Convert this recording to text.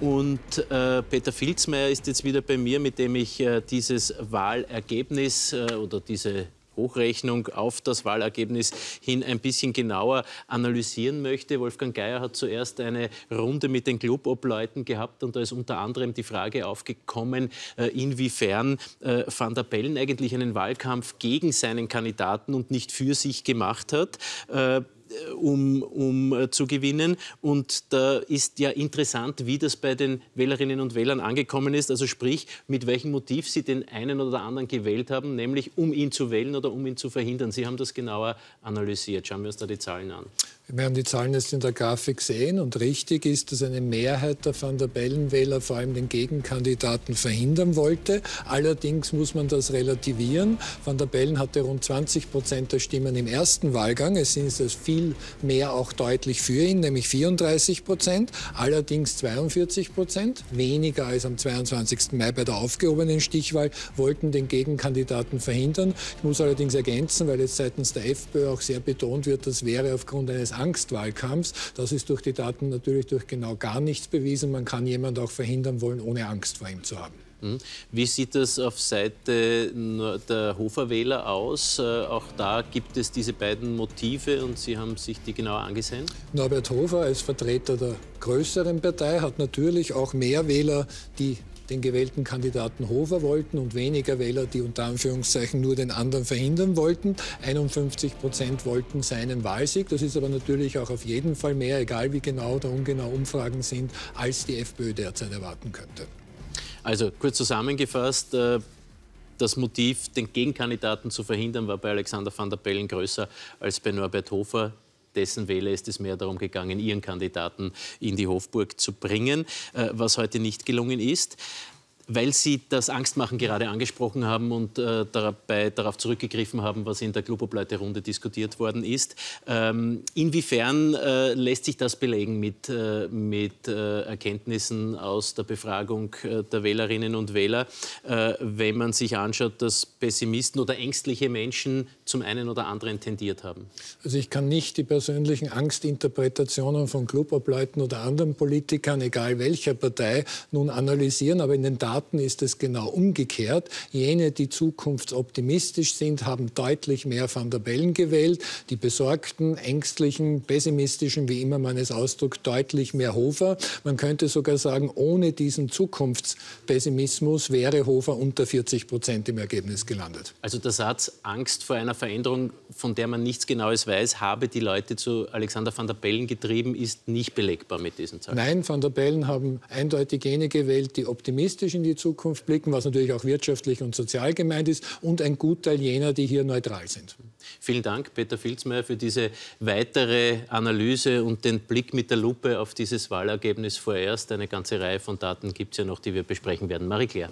Und äh, Peter Filzmeier ist jetzt wieder bei mir, mit dem ich äh, dieses Wahlergebnis äh, oder diese Hochrechnung auf das Wahlergebnis hin ein bisschen genauer analysieren möchte. Wolfgang Geier hat zuerst eine Runde mit den Clubobleuten gehabt und da ist unter anderem die Frage aufgekommen, äh, inwiefern äh, Van der Bellen eigentlich einen Wahlkampf gegen seinen Kandidaten und nicht für sich gemacht hat. Äh, um, um äh, zu gewinnen. Und da ist ja interessant, wie das bei den Wählerinnen und Wählern angekommen ist. Also sprich, mit welchem Motiv sie den einen oder anderen gewählt haben, nämlich um ihn zu wählen oder um ihn zu verhindern. Sie haben das genauer analysiert. Schauen wir uns da die Zahlen an. Wir haben die Zahlen jetzt in der Grafik sehen und richtig ist, dass eine Mehrheit der Van der Bellen-Wähler vor allem den Gegenkandidaten verhindern wollte. Allerdings muss man das relativieren. Van der Bellen hatte rund 20 Prozent der Stimmen im ersten Wahlgang. Es sind es viel mehr auch deutlich für ihn, nämlich 34 Prozent, allerdings 42 Prozent, weniger als am 22. Mai bei der aufgehobenen Stichwahl, wollten den Gegenkandidaten verhindern. Ich muss allerdings ergänzen, weil jetzt seitens der FPÖ auch sehr betont wird, das wäre aufgrund eines Angstwahlkampfs. Das ist durch die Daten natürlich durch genau gar nichts bewiesen. Man kann jemand auch verhindern wollen, ohne Angst vor ihm zu haben. Wie sieht das auf Seite der Hofer-Wähler aus? Äh, auch da gibt es diese beiden Motive und Sie haben sich die genauer angesehen? Norbert Hofer als Vertreter der größeren Partei hat natürlich auch mehr Wähler, die den gewählten Kandidaten Hofer wollten und weniger Wähler, die unter Anführungszeichen nur den anderen verhindern wollten. 51 Prozent wollten seinen Wahlsieg. Das ist aber natürlich auch auf jeden Fall mehr, egal wie genau oder ungenau Umfragen sind, als die FPÖ derzeit erwarten könnte. Also kurz zusammengefasst, äh, das Motiv, den Gegenkandidaten zu verhindern, war bei Alexander van der Bellen größer als bei Norbert Hofer. Dessen Wähler ist es mehr darum gegangen, ihren Kandidaten in die Hofburg zu bringen, äh, was heute nicht gelungen ist weil Sie das Angstmachen gerade angesprochen haben und äh, dabei darauf zurückgegriffen haben, was in der Klubobleute-Runde diskutiert worden ist. Ähm, inwiefern äh, lässt sich das belegen mit, äh, mit äh, Erkenntnissen aus der Befragung äh, der Wählerinnen und Wähler, äh, wenn man sich anschaut, dass Pessimisten oder ängstliche Menschen zum einen oder anderen tendiert haben? Also ich kann nicht die persönlichen Angstinterpretationen von Klubobleuten oder anderen Politikern, egal welcher Partei, nun analysieren, aber in den Daten Daten ist es genau umgekehrt. Jene, die zukunftsoptimistisch sind, haben deutlich mehr Van der Bellen gewählt. Die besorgten, ängstlichen, pessimistischen, wie immer man es ausdrückt, deutlich mehr Hofer. Man könnte sogar sagen, ohne diesen Zukunftspessimismus wäre Hofer unter 40 Prozent im Ergebnis gelandet. Also der Satz Angst vor einer Veränderung, von der man nichts Genaues weiß, habe die Leute zu Alexander van der Bellen getrieben, ist nicht belegbar mit diesen Zahlen. Nein, van der Bellen haben eindeutig jene gewählt, die optimistisch in die die Zukunft blicken, was natürlich auch wirtschaftlich und sozial gemeint ist, und ein Gutteil jener, die hier neutral sind. Vielen Dank, Peter Filzmeier, für diese weitere Analyse und den Blick mit der Lupe auf dieses Wahlergebnis vorerst. Eine ganze Reihe von Daten gibt es ja noch, die wir besprechen werden. Marie-Claire.